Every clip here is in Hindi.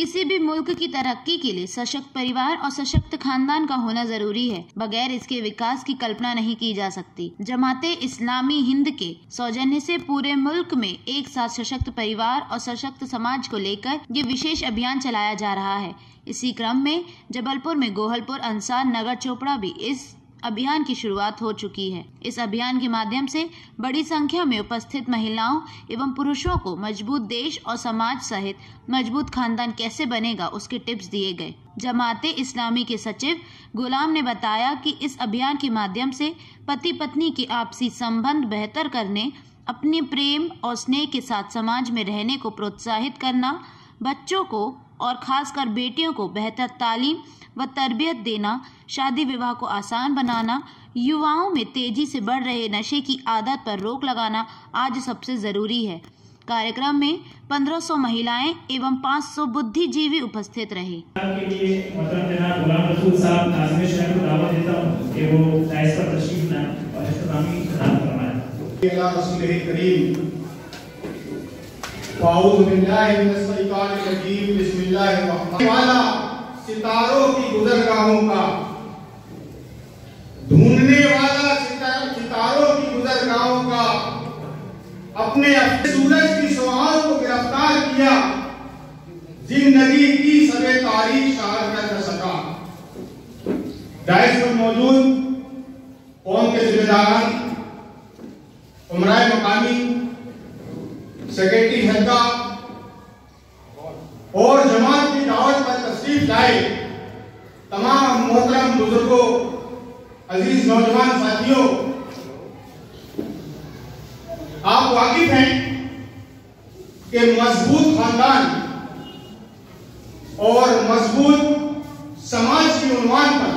किसी भी मुल्क की तरक्की के लिए सशक्त परिवार और सशक्त खानदान का होना ज़रूरी है। बगैर इसके विकास की कल्पना नहीं की जा सकती। जमाते इस्लामी हिंद के सौजन्य से पूरे मुल्क में एक साथ सशक्त परिवार और सशक्त समाज को लेकर ये विशेष अभियान चलाया जा रहा है। इसी क्रम में जबलपुर में गोहलपुर, अंसार, नगर चोपड़ा भी इस अभियान की शुरुआत हो चुकी है। इस अभियान के माध्यम से बड़ी संख्या में उपस्थित महिलाओं एवं पुरुषों को मज़बूत देश और समाज सहित मज़बूत खानदान कैसे बनेगा, उसके टिप्स दिए गए। जमाते इस्लामी के सचिव गुलाम ने बताया कि इस अभियान के माध्यम से पति पत्नी के आपसी संबंध बेहतर करने, अपने प्रेम और स्नेह के साथ समाज में रहने को प्रोत्साहित करना, बच्चों को और खासकर बेटियों को बेहतर तालीम व तरबियत देना शादी विवाह को आसान बनाना युवाओं में तेज़ी से बढ़ रहे नशे की आदत पर रोक लगाना आज सबसे ज़रूरी है। कार्यक्रम में 1500 महिलाएँ एवं 500 बुद्धिजीवी उपस्थित रहे। के लिए मतलब जनाब गुलाम रसूल साहब नाज़िम शहर को दावत देता हूँ कि वो डाइस पर तशरीफ़ लाएँ और इख्तितामी खिताब फरमाएँ अला रसूल करीम। फाऊज बिल्लाहि मिनश शैतानिर रजीम। बिस्मिल्लाहिर रहमानिर वाला सितारों की गुजरगाहों का ढूँढने वाला सितार सितारों की गुजरगाहों का अपने सूरज की शुआओं को गिरफ़्तार किया। ज़िंदगी की सबे तारीख शार कर सका डायस पर मौजूद कौम के जिम्मेदार? उमराय मकामी सेक्रेटरी हल्का और जमात की दावत पर तशरीफ़ लाए। तमाम मोहतरम बुज़ुर्गों, अज़ीज़ नौजवान साथियों आप वाकिफ हैं कि मज़बूत खानदान और मज़बूत समाज की उन्वान पर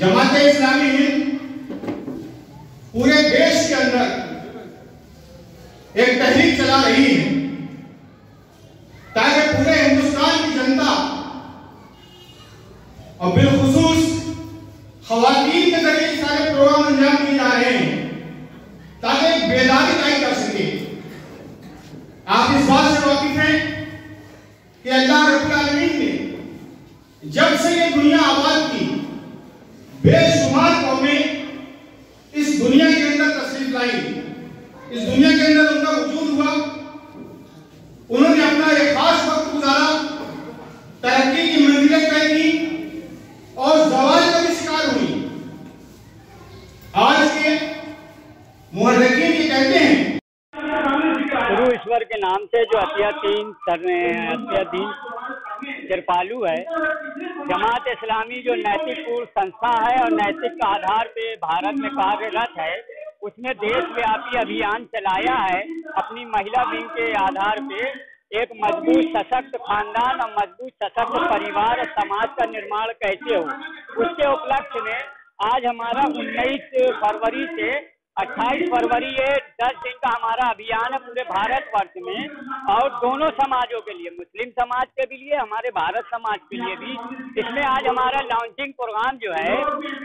जमात इस्लामी हिंद पूरे देश के अंदर एक तहरीक चला रही है। ताकि पूरे हिंदुस्तान की जनता और बिलखसूस खवातीन के ज़रिए सारे प्रोग्राम अंजाम किए जा रहे हैं ताकि एक बेदारी लाई कर सके आप इस बात से वाकिफ हैं कि अल्लाह रब्बुल आलमीन ने जब से ये दुनिया आबाद की बेशुमार कौमें इस दुनिया के अंदर तशरीफ़ लाई। इस दुनिया के अंदर उनका वजूद हुआ। उन्होंने अपना एक खास वक्त गुजारा तरक्की की मंजिलें तय की और जवाल का भी शिकार हुई। आज के मुहर्रिकीन ये कहते हैं ईश्वर के नाम से जो हैं, अतियातीन कृपालु है। जमात इस्लामी जो नैतिक पूर्ण संस्था है और नैतिक आधार पे भारत में कार्यरत है, उसने देशव्यापी अभियान चलाया है। अपनी महिला विंग के आधार पे एक मज़बूत, सशक्त खानदान और मज़बूत, सशक्त परिवार और समाज का निर्माण कैसे हो। उसके उपलक्ष्य में आज हमारा 19 फरवरी से 28 फरवरी ये 10 दिन का हमारा अभियान है पूरे भारत वर्ष में और दोनों समाजों के लिए, मुस्लिम समाज के भी लिए, हमारे भारत समाज के लिए भी। इसमें आज हमारा लॉन्चिंग प्रोग्राम जो है,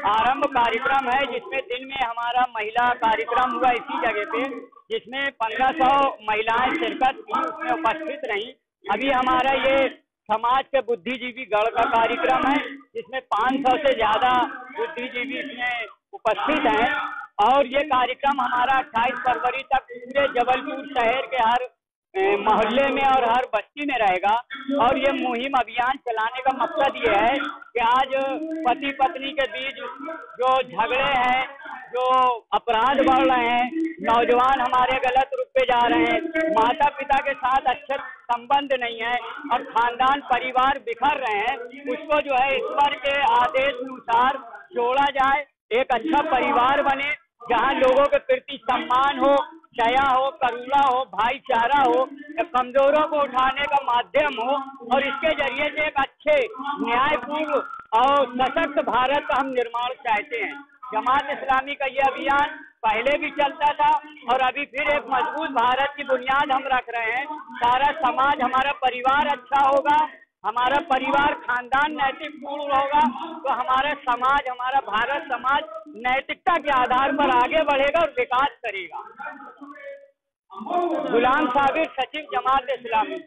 आरंभ कार्यक्रम है, जिसमें दिन में हमारा महिला कार्यक्रम हुआ इसी जगह पे, जिसमें 1500 महिलाएँ शिरकत की, उसमें उपस्थित रही। अभी हमारा ये समाज के बुद्धिजीवी गढ़ का कार्यक्रम है, जिसमें 500 से ज़्यादा बुद्धिजीवी इसमें उपस्थित हैं। और ये कार्यक्रम हमारा 28 फरवरी तक पूरे जबलपुर शहर के हर मोहल्ले में और हर बस्ती में रहेगा। और ये मुहिम अभियान चलाने का मकसद ये है कि आज पति पत्नी के बीच जो झगड़े हैं, जो अपराध बढ़ रहे हैं, नौजवान हमारे गलत रूप पे जा रहे हैं माता पिता के साथ अच्छे संबंध नहीं है और खानदान परिवार बिखर रहे हैं, उसको जो है ईश्वर के आदेश अनुसार जोड़ा जाए, एक अच्छा परिवार बने जहाँ लोगों के प्रति सम्मान हो, दया हो, करुणा हो, भाईचारा हो कमजोरों को उठाने का माध्यम हो, और इसके ज़रिए से एक अच्छे, न्यायपूर्ण और सशक्त भारत का हम निर्माण चाहते हैं। जमात इस्लामी का ये अभियान पहले भी चलता था, और अभी फिर एक मज़बूत भारत की बुनियाद हम रख रहे हैं। सारा समाज, हमारा परिवार अच्छा होगा, हमारा परिवार खानदान नैतिक पूर्ण होगा तो हमारा समाज, हमारा भारत समाज नैतिकता के आधार पर आगे बढ़ेगा और विकास करेगा। गुलाम साबिर सचिव जमात इस्लामी।